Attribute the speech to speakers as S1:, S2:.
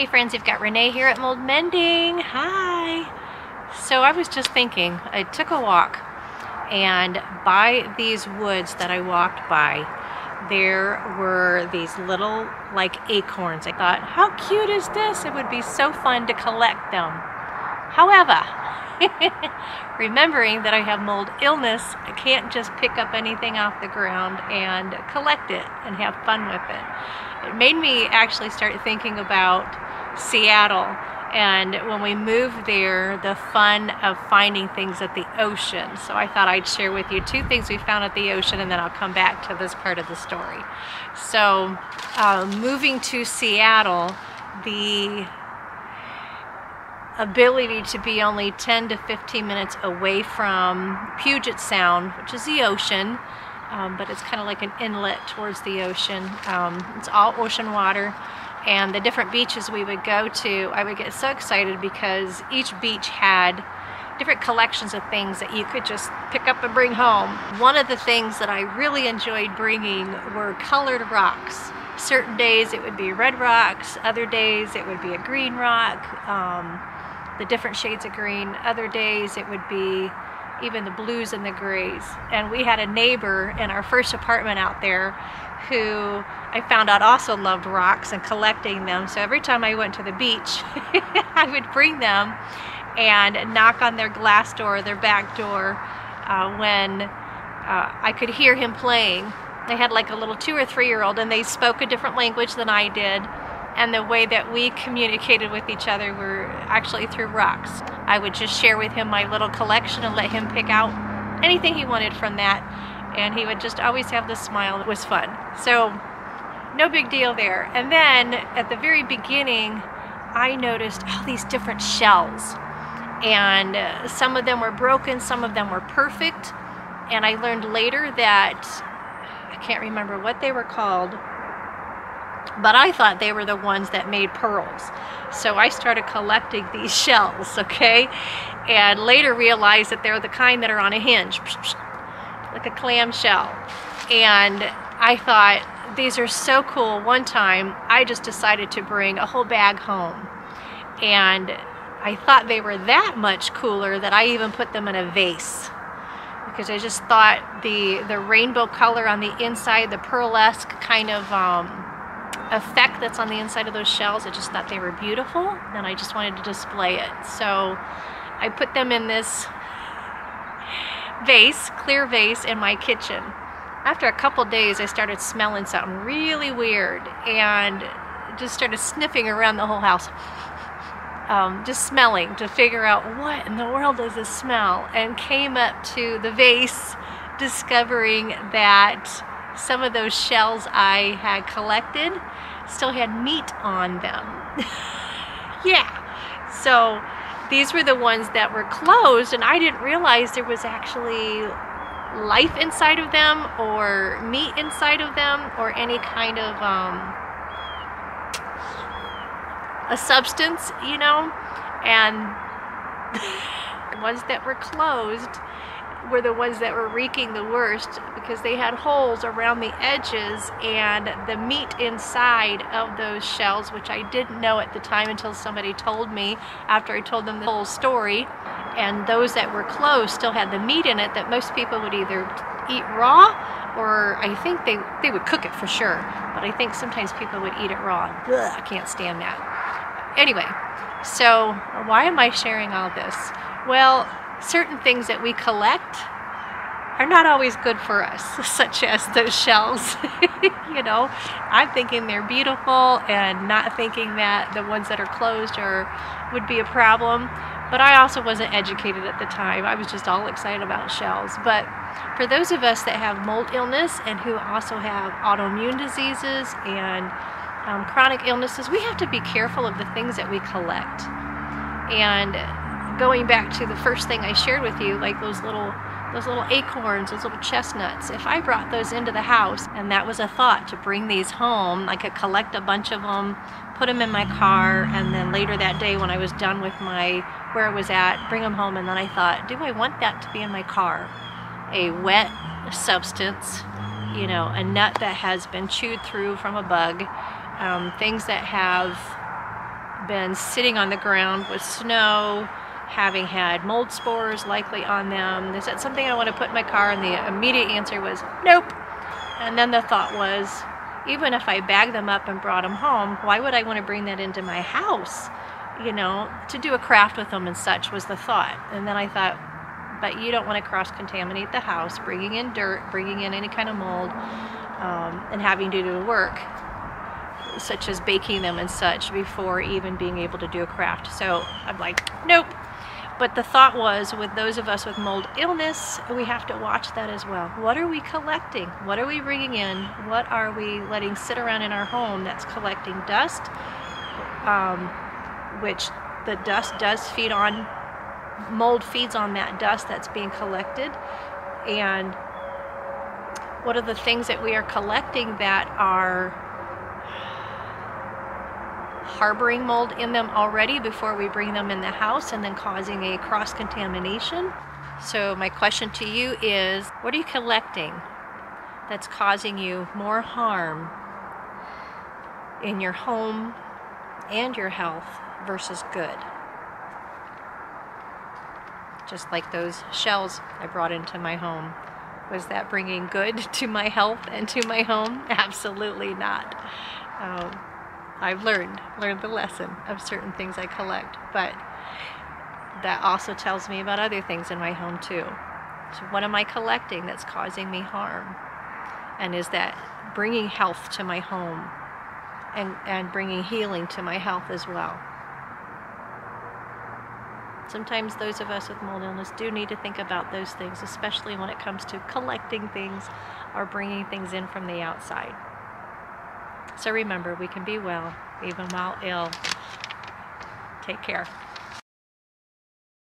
S1: Hey friends, you've got Renee here at Mold Mending. Hi. So I was just thinking, I took a walk and by these woods that I walked by, there were these little like acorns. I thought, how cute is this? It would be so fun to collect them. However, remembering that I have mold illness, I can't just pick up anything off the ground and collect it and have fun with it. It made me actually start thinking about Seattle and when we moved there, the fun of finding things at the ocean. So I thought I'd share with you two things we found at the ocean and then I'll come back to this part of the story. So uh, moving to Seattle, the ability to be only 10 to 15 minutes away from Puget Sound, which is the ocean, um, but it's kind of like an inlet towards the ocean. Um, it's all ocean water. And the different beaches we would go to, I would get so excited because each beach had different collections of things that you could just pick up and bring home. One of the things that I really enjoyed bringing were colored rocks. Certain days it would be red rocks, other days it would be a green rock, um, the different shades of green. Other days it would be even the blues and the grays. And we had a neighbor in our first apartment out there who I found out also loved rocks and collecting them. So every time I went to the beach, I would bring them and knock on their glass door, their back door, uh, when uh, I could hear him playing. They had like a little two or three year old and they spoke a different language than I did and the way that we communicated with each other were actually through rocks. I would just share with him my little collection and let him pick out anything he wanted from that and he would just always have this smile. It was fun. So no big deal there. And then at the very beginning, I noticed all these different shells and uh, some of them were broken, some of them were perfect. And I learned later that I can't remember what they were called, but I thought they were the ones that made pearls. So I started collecting these shells, okay? And later realized that they're the kind that are on a hinge, like a clam shell. And I thought, these are so cool. One time, I just decided to bring a whole bag home. And I thought they were that much cooler that I even put them in a vase because I just thought the the rainbow color on the inside, the pearlesque kind of um, effect that's on the inside of those shells, I just thought they were beautiful and I just wanted to display it. So I put them in this vase, clear vase in my kitchen. After a couple days I started smelling something really weird and just started sniffing around the whole house. Um, just smelling to figure out what in the world does this smell and came up to the vase discovering that some of those shells I had collected still had meat on them. yeah. So these were the ones that were closed and I didn't realize there was actually life inside of them or meat inside of them or any kind of um, a substance, you know, and the ones that were closed were the ones that were reeking the worst because they had holes around the edges and the meat inside of those shells, which I didn't know at the time until somebody told me after I told them the whole story. And those that were closed still had the meat in it that most people would either eat raw or I think they, they would cook it for sure. But I think sometimes people would eat it raw. Ugh, I can't stand that. Anyway, so why am I sharing all this? Well, certain things that we collect are not always good for us, such as those shells. you know, I'm thinking they're beautiful and not thinking that the ones that are closed are would be a problem. But I also wasn't educated at the time. I was just all excited about shells. But for those of us that have mold illness and who also have autoimmune diseases and um, chronic illnesses, we have to be careful of the things that we collect. And going back to the first thing I shared with you, like those little those little acorns, those little chestnuts, if I brought those into the house and that was a thought to bring these home, I could collect a bunch of them, put them in my car, and then later that day when I was done with my where I was at, bring them home. And then I thought, do I want that to be in my car? A wet substance, you know, a nut that has been chewed through from a bug, um, things that have been sitting on the ground with snow, having had mold spores likely on them. Is that something I want to put in my car? And the immediate answer was nope. And then the thought was, even if I bagged them up and brought them home, why would I want to bring that into my house? You know, to do a craft with them and such was the thought. And then I thought, but you don't want to cross contaminate the house, bringing in dirt, bringing in any kind of mold, um, and having to do the work, such as baking them and such, before even being able to do a craft. So I'm like, nope. But the thought was, with those of us with mold illness, we have to watch that as well. What are we collecting? What are we bringing in? What are we letting sit around in our home that's collecting dust? Um, which the dust does feed on, mold feeds on that dust that's being collected. And what are the things that we are collecting that are harboring mold in them already before we bring them in the house and then causing a cross contamination. So, my question to you is what are you collecting that's causing you more harm in your home and your health versus good? Just like those shells I brought into my home. Was that bringing good to my health and to my home? Absolutely not. Um, I've learned, learned the lesson of certain things I collect, but that also tells me about other things in my home too. So what am I collecting that's causing me harm? And is that bringing health to my home and, and bringing healing to my health as well? Sometimes those of us with mold illness do need to think about those things, especially when it comes to collecting things or bringing things in from the outside. So remember, we can be well even while ill. Take care.